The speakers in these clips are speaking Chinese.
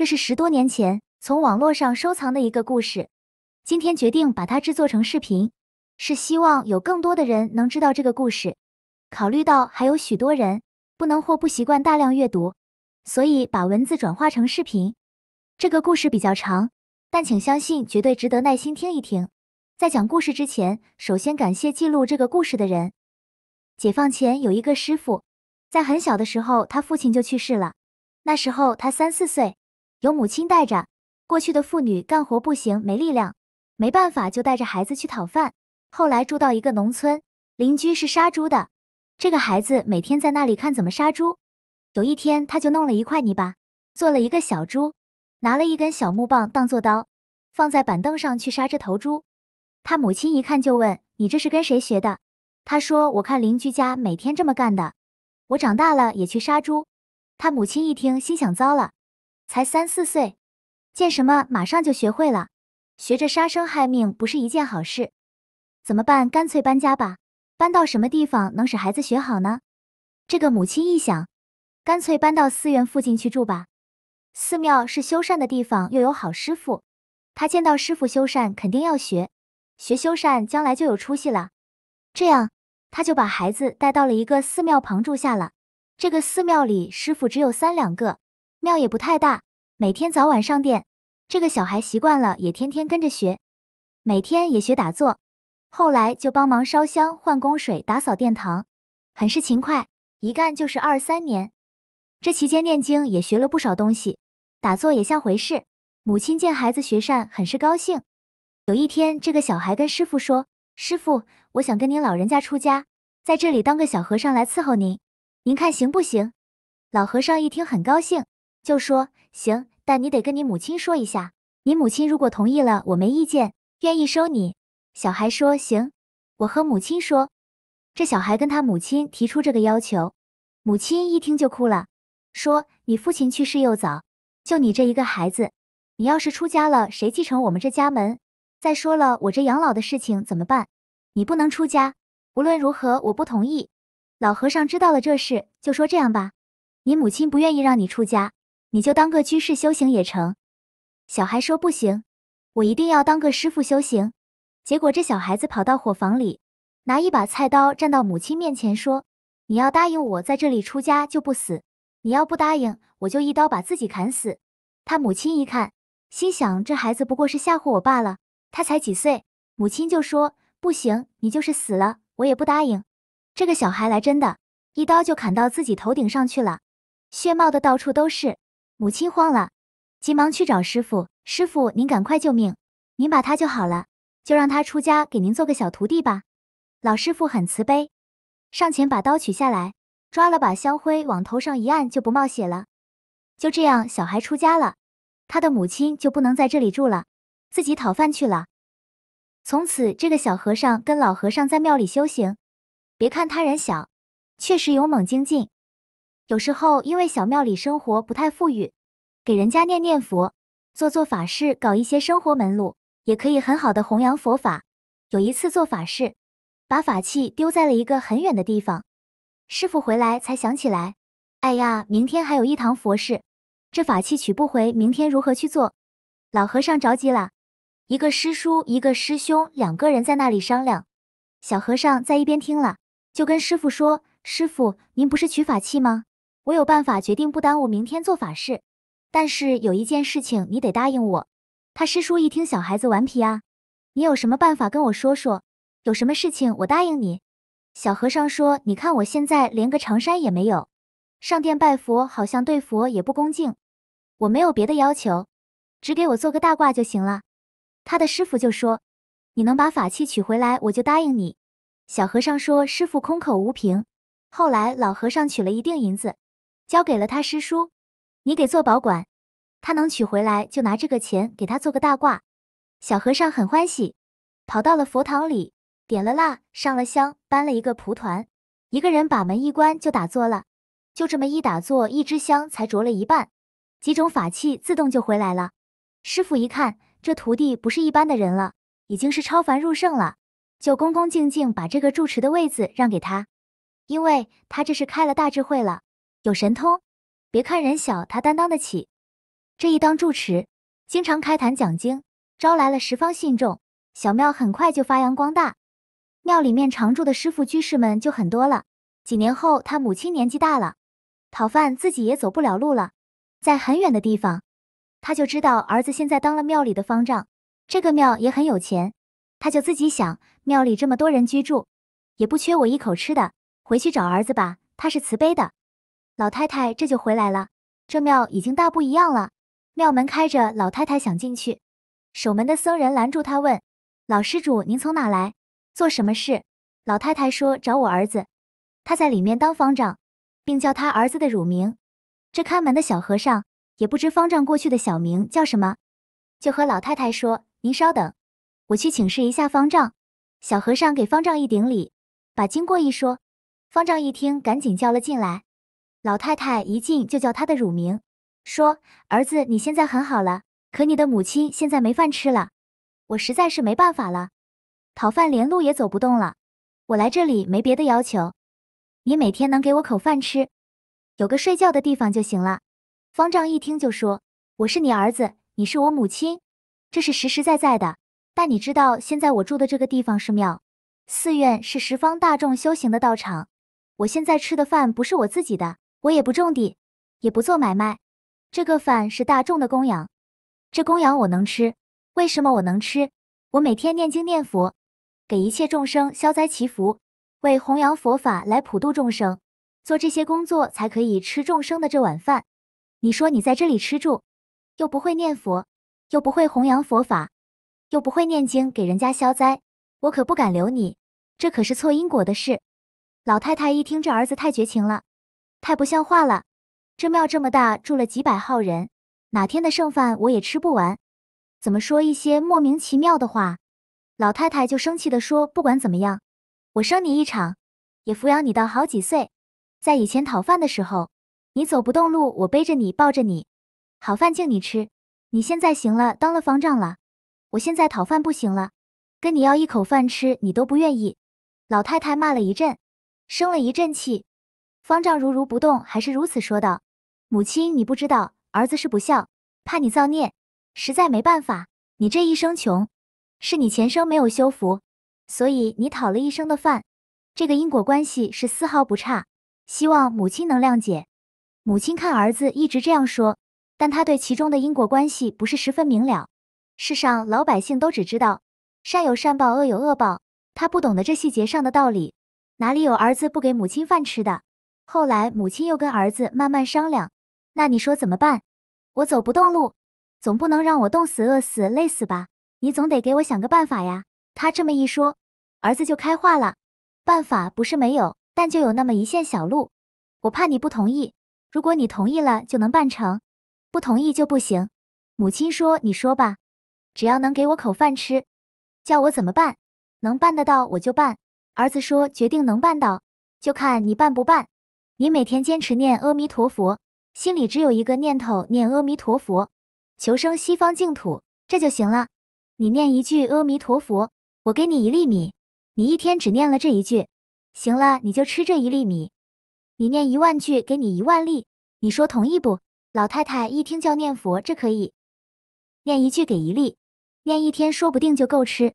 这是十多年前从网络上收藏的一个故事，今天决定把它制作成视频，是希望有更多的人能知道这个故事。考虑到还有许多人不能或不习惯大量阅读，所以把文字转化成视频。这个故事比较长，但请相信绝对值得耐心听一听。在讲故事之前，首先感谢记录这个故事的人。解放前有一个师傅，在很小的时候，他父亲就去世了。那时候他三四岁，由母亲带着。过去的妇女干活不行，没力量，没办法，就带着孩子去讨饭。后来住到一个农村，邻居是杀猪的，这个孩子每天在那里看怎么杀猪。有一天，他就弄了一块泥巴，做了一个小猪，拿了一根小木棒当做刀，放在板凳上去杀这头猪。他母亲一看就问：“你这是跟谁学的？”他说：“我看邻居家每天这么干的，我长大了也去杀猪。”他母亲一听，心想：糟了，才三四岁，见什么马上就学会了，学着杀生害命不是一件好事。怎么办？干脆搬家吧。搬到什么地方能使孩子学好呢？这个母亲一想，干脆搬到寺院附近去住吧。寺庙是修缮的地方，又有好师傅，他见到师傅修缮，肯定要学。学修缮，将来就有出息了。这样，他就把孩子带到了一个寺庙旁住下了。这个寺庙里师傅只有三两个，庙也不太大，每天早晚上殿。这个小孩习惯了，也天天跟着学，每天也学打坐。后来就帮忙烧香、换供水、打扫殿堂，很是勤快，一干就是二三年。这期间念经也学了不少东西，打坐也像回事。母亲见孩子学善，很是高兴。有一天，这个小孩跟师傅说：“师傅，我想跟您老人家出家，在这里当个小和尚来伺候您，您看行不行？”老和尚一听很高兴，就说：“行，但你得跟你母亲说一下，你母亲如果同意了，我没意见，愿意收你。”小孩说：“行，我和母亲说。”这小孩跟他母亲提出这个要求，母亲一听就哭了，说：“你父亲去世又早，就你这一个孩子，你要是出家了，谁继承我们这家门？”再说了，我这养老的事情怎么办？你不能出家，无论如何我不同意。老和尚知道了这事，就说这样吧，你母亲不愿意让你出家，你就当个居士修行也成。小孩说不行，我一定要当个师傅修行。结果这小孩子跑到伙房里，拿一把菜刀站到母亲面前说：“你要答应我在这里出家就不死，你要不答应，我就一刀把自己砍死。”他母亲一看，心想这孩子不过是吓唬我罢了。他才几岁，母亲就说不行，你就是死了，我也不答应。这个小孩来真的，一刀就砍到自己头顶上去了，血冒的到处都是。母亲慌了，急忙去找师傅，师傅您赶快救命，您把他救好了，就让他出家给您做个小徒弟吧。老师傅很慈悲，上前把刀取下来，抓了把香灰往头上一按，就不冒血了。就这样，小孩出家了，他的母亲就不能在这里住了。自己讨饭去了。从此，这个小和尚跟老和尚在庙里修行。别看他人小，确实勇猛精进。有时候因为小庙里生活不太富裕，给人家念念佛、做做法事，搞一些生活门路，也可以很好的弘扬佛法。有一次做法事，把法器丢在了一个很远的地方。师傅回来才想起来，哎呀，明天还有一堂佛事，这法器取不回，明天如何去做？老和尚着急了。一个师叔，一个师兄，两个人在那里商量。小和尚在一边听了，就跟师傅说：“师傅，您不是取法器吗？我有办法，决定不耽误明天做法事。但是有一件事情，你得答应我。”他师叔一听，小孩子顽皮啊，你有什么办法跟我说说？有什么事情我答应你。小和尚说：“你看我现在连个长衫也没有，上殿拜佛好像对佛也不恭敬。我没有别的要求，只给我做个大褂就行了。”他的师傅就说：“你能把法器取回来，我就答应你。”小和尚说：“师傅空口无凭。”后来老和尚取了一锭银子，交给了他师叔：“你给做保管，他能取回来，就拿这个钱给他做个大褂。”小和尚很欢喜，跑到了佛堂里，点了蜡，上了香，搬了一个蒲团，一个人把门一关就打坐了。就这么一打坐，一支香才着了一半，几种法器自动就回来了。师傅一看。这徒弟不是一般的人了，已经是超凡入圣了，就恭恭敬敬把这个住持的位子让给他，因为他这是开了大智慧了，有神通。别看人小，他担当得起。这一当住持，经常开坛讲经，招来了十方信众，小庙很快就发扬光大。庙里面常住的师傅居士们就很多了。几年后，他母亲年纪大了，讨饭自己也走不了路了，在很远的地方，他就知道儿子现在当了庙里的方丈，这个庙也很有钱，他就自己想，庙里这么多人居住，也不缺我一口吃的，回去找儿子吧。他是慈悲的。老太太这就回来了，这庙已经大不一样了，庙门开着，老太太想进去，守门的僧人拦住她，问老施主，您从哪来？做什么事？老太太说：“找我儿子，他在里面当方丈，并叫他儿子的乳名。这看门的小和尚也不知方丈过去的小名叫什么，就和老太太说：‘您稍等，我去请示一下方丈。’小和尚给方丈一顶礼，把经过一说，方丈一听，赶紧叫了进来。老太太一进就叫他的乳名，说：‘儿子，你现在很好了，可你的母亲现在没饭吃了，我实在是没办法了。’讨饭连路也走不动了，我来这里没别的要求，你每天能给我口饭吃，有个睡觉的地方就行了。方丈一听就说：“我是你儿子，你是我母亲，这是实实在在的。但你知道现在我住的这个地方是庙，寺院是十方大众修行的道场。我现在吃的饭不是我自己的，我也不种地，也不做买卖，这个饭是大众的供养，这供养我能吃。为什么我能吃？我每天念经念佛。”给一切众生消灾祈福，为弘扬佛法来普度众生，做这些工作才可以吃众生的这碗饭。你说你在这里吃住，又不会念佛，又不会弘扬佛法，又不会念经给人家消灾，我可不敢留你。这可是错因果的事。老太太一听，这儿子太绝情了，太不像话了。这庙这么大，住了几百号人，哪天的剩饭我也吃不完，怎么说一些莫名其妙的话？老太太就生气地说：“不管怎么样，我生你一场，也抚养你到好几岁。在以前讨饭的时候，你走不动路，我背着你，抱着你，好饭敬你吃。你现在行了，当了方丈了，我现在讨饭不行了，跟你要一口饭吃，你都不愿意。”老太太骂了一阵，生了一阵气。方丈如如不动，还是如此说道：“母亲，你不知道，儿子是不孝，怕你造孽，实在没办法。你这一生穷。”是你前生没有修福，所以你讨了一生的饭，这个因果关系是丝毫不差。希望母亲能谅解。母亲看儿子一直这样说，但他对其中的因果关系不是十分明了。世上老百姓都只知道善有善报，恶有恶报，他不懂得这细节上的道理。哪里有儿子不给母亲饭吃的？后来母亲又跟儿子慢慢商量，那你说怎么办？我走不动路，总不能让我冻死、饿死、累死吧？你总得给我想个办法呀！他这么一说，儿子就开话了。办法不是没有，但就有那么一线小路。我怕你不同意，如果你同意了，就能办成；不同意就不行。母亲说：“你说吧，只要能给我口饭吃，叫我怎么办？能办得到我就办。”儿子说：“决定能办到，就看你办不办。你每天坚持念阿弥陀佛，心里只有一个念头，念阿弥陀佛，求生西方净土，这就行了。”你念一句阿弥陀佛，我给你一粒米。你一天只念了这一句，行了，你就吃这一粒米。你念一万句，给你一万粒。你说同意不？老太太一听叫念佛，这可以念一句给一粒，念一天说不定就够吃，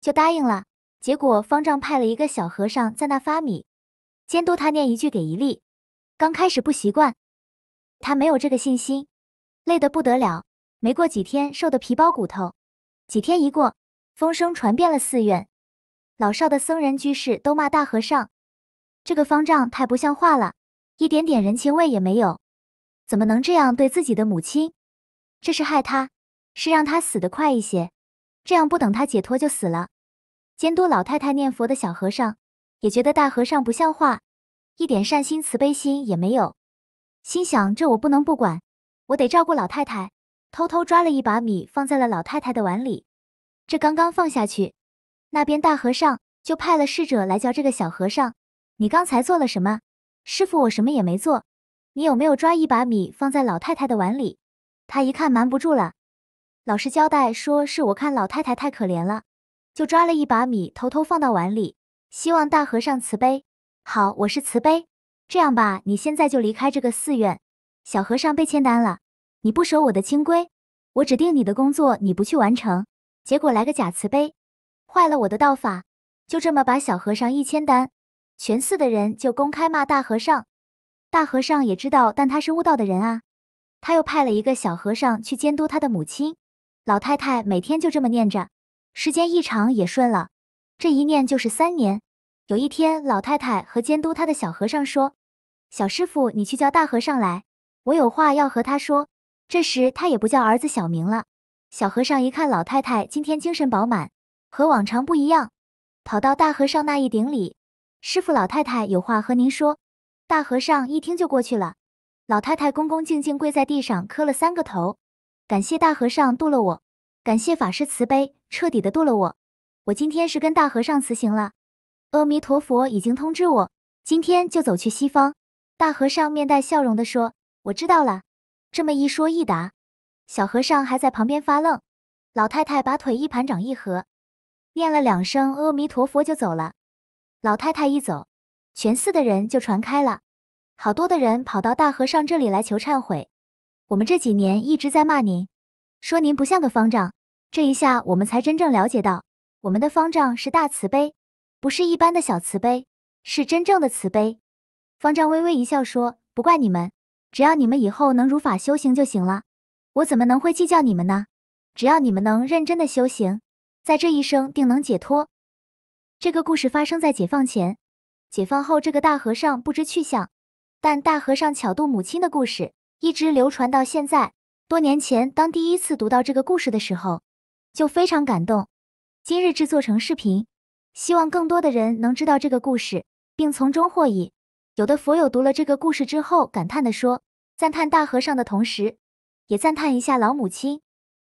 就答应了。结果方丈派了一个小和尚在那发米，监督他念一句给一粒。刚开始不习惯，他没有这个信心，累得不得了。没过几天，瘦得皮包骨头。几天一过，风声传遍了寺院，老少的僧人居士都骂大和尚：“这个方丈太不像话了，一点点人情味也没有，怎么能这样对自己的母亲？这是害他，是让他死得快一些，这样不等他解脱就死了。”监督老太太念佛的小和尚也觉得大和尚不像话，一点善心慈悲心也没有，心想：这我不能不管，我得照顾老太太。偷偷抓了一把米放在了老太太的碗里，这刚刚放下去，那边大和尚就派了侍者来叫这个小和尚：“你刚才做了什么？”师傅，我什么也没做。你有没有抓一把米放在老太太的碗里？他一看瞒不住了，老实交代说：“是我看老太太太可怜了，就抓了一把米偷偷放到碗里，希望大和尚慈悲。”好，我是慈悲。这样吧，你现在就离开这个寺院。小和尚被签单了。你不守我的清规，我指定你的工作你不去完成，结果来个假慈悲，坏了我的道法，就这么把小和尚一千单，全寺的人就公开骂大和尚。大和尚也知道，但他是悟道的人啊，他又派了一个小和尚去监督他的母亲。老太太每天就这么念着，时间一长也顺了，这一念就是三年。有一天，老太太和监督她的小和尚说：“小师傅，你去叫大和尚来，我有话要和他说。”这时他也不叫儿子小明了。小和尚一看老太太今天精神饱满，和往常不一样，跑到大和尚那一顶礼：“师傅，老太太有话和您说。”大和尚一听就过去了。老太太恭恭敬敬跪在地上磕了三个头，感谢大和尚渡了我，感谢法师慈悲，彻底的渡了我。我今天是跟大和尚辞行了。阿弥陀佛已经通知我，今天就走去西方。大和尚面带笑容的说：“我知道了。”这么一说一答，小和尚还在旁边发愣。老太太把腿一盘掌一合，念了两声阿弥陀佛就走了。老太太一走，全寺的人就传开了，好多的人跑到大和尚这里来求忏悔。我们这几年一直在骂您，说您不像个方丈。这一下我们才真正了解到，我们的方丈是大慈悲。不是一般的小慈悲，是真正的慈悲。方丈微微一笑说：“不怪你们，只要你们以后能如法修行就行了。我怎么能会计较你们呢？只要你们能认真的修行，在这一生定能解脱。”这个故事发生在解放前，解放后这个大和尚不知去向，但大和尚巧渡母亲的故事一直流传到现在。多年前，当第一次读到这个故事的时候，就非常感动。今日制作成视频。希望更多的人能知道这个故事，并从中获益。有的佛友读了这个故事之后，感叹的说：“赞叹大和尚的同时，也赞叹一下老母亲，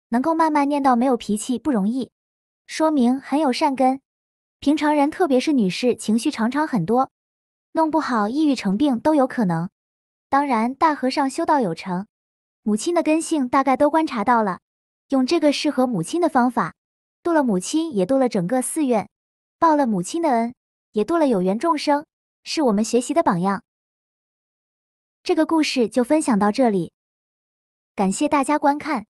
能够慢慢念到没有脾气不容易，说明很有善根。平常人，特别是女士，情绪常常很多，弄不好抑郁成病都有可能。当然，大和尚修道有成，母亲的根性大概都观察到了，用这个适合母亲的方法，度了母亲，也度了整个寺院。”报了母亲的恩，也度了有缘众生，是我们学习的榜样。这个故事就分享到这里，感谢大家观看。